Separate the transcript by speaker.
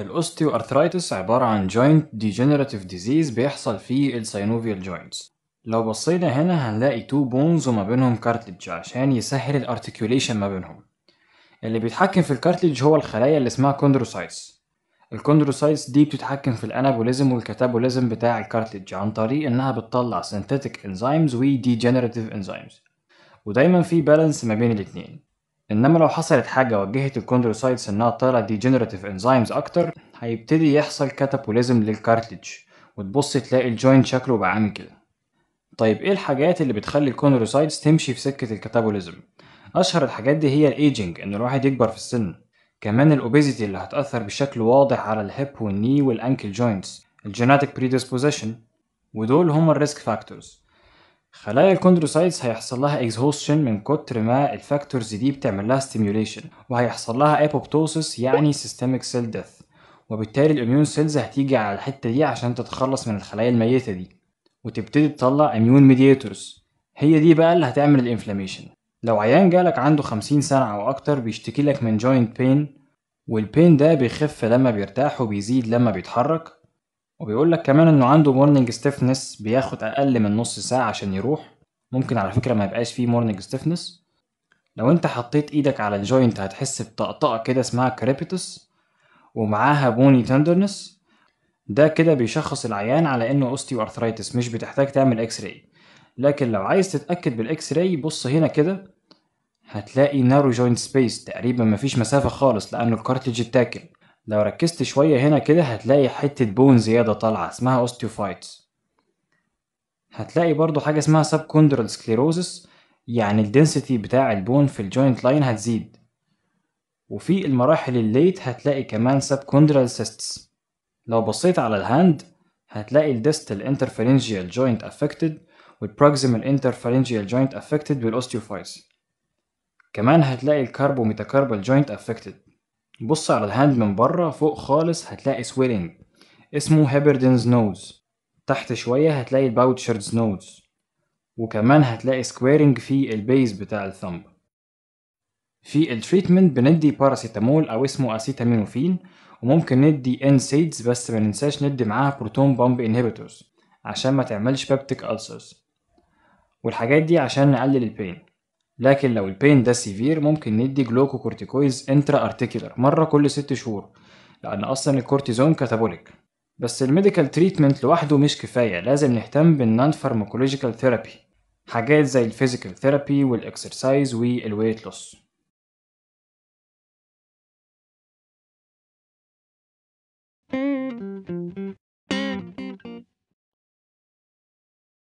Speaker 1: ال osteoarthritis عبارة عن joint degenerative disease بيحصل في ال synovial joints. لو بصينا هنا هنلاقي two bones وما بينهم cartilage عشان يسهل ال articulation ما بينهم. اللي بيتحكم في ال cartilage هو الخلايا اللي اسمها chondrocytes ال chondrocytes دي بتتحكم في ال anabolism وال catabolism بتاع ال cartilage عن طريق إنها بتطلع synthetic enzymes و degenerative enzymes. ودايما في balance ما بين الاتنين. إنما لو حصلت حاجة وجهت ال chondrocytes إنها تطلع degenerative enzymes أكتر هيبتدي يحصل catabolism لل cartilage وتبص تلاقي ال joint شكله بقى عامل كده. طيب إيه الحاجات اللي بتخلي ال chondrocytes تمشي في سكة ال catabolism أشهر الحاجات دي هي الايجنج إن الواحد يكبر في السن. كمان ال obesity اللي هتأثر بشكل واضح على ال hip وال knee وال ankle joints ال genetic predisposition ودول هما ال risk factors خلايا ال chondrocytes هيحصل لها اكزهوستشن من كتر ما ال factors دي بتعمل لها stimulation وهيحصل لها apoptosis يعني systemic cell death وبالتالي ال immune cells هتيجي على الحتة دي عشان تتخلص من الخلايا الميتة دي وتبتدي تطلع immune mediators هي دي بقى اللي هتعمل ال inflammation لو عيان جالك عنده خمسين سنة أو أكتر بيشتكي لك من joint pain وال pain ده بيخف لما بيرتاح وبيزيد لما بيتحرك وبيقول لك كمان إنه عنده morning stiffness بياخد أقل من نص ساعة عشان يروح. ممكن على فكرة ما يبقاش فيه morning stiffness لو أنت حطيت إيدك على ال joint هتحس بطقطقة كده اسمها crepitus ومعاها bony tenderness ده كده بيشخص العيان على إنه osteoarthritis مش بتحتاج تعمل X-ray لكن لو عايز تتأكد بال X-ray بص هنا كده هتلاقي narrow joint space تقريبا مفيش مسافة خالص لأنه ال cartilage اتاكل لو ركزت شوية هنا كده هتلاقي حتة bone زيادة طالعة اسمها osteophytes هتلاقي برضو حاجة اسمها subchondral sclerosis يعني ال density بتاع ال bone في ال joint line هتزيد. وفي المراحل ال late هتلاقي كمان subchondral cysts لو بصيت على ال hand هتلاقي ال distal interphalangeal joint affected وال proximal interphalangeal joint affected بال osteophytes كمان هتلاقي ال carpometacarpal joint affected بص على ال hand من بره فوق خالص هتلاقي swelling اسمه Heberden's nodes تحت شوية هتلاقي ال Bouchard's nodes وكمان هتلاقي squaring في ال base بتاع ال thumb في ال treatment بندي باراسيتامول أو اسمه اسيتامينوفين وممكن ندي NSAIDs بس ما ننساش ندي معاها proton pump inhibitors عشان ما تعملش peptic ulcers والحاجات دي عشان نقلل ال pain لكن لو ال pain ده severe ممكن ندي glucocorticoids intra-articular مرة كل ست شهور لأن أصلا الكورتيزون catabolic. بس ال medical treatment لوحده مش كفاية لازم نهتم بال non-pharmacological therapy. حاجات زي ال physical therapy وال exercise وال weight loss.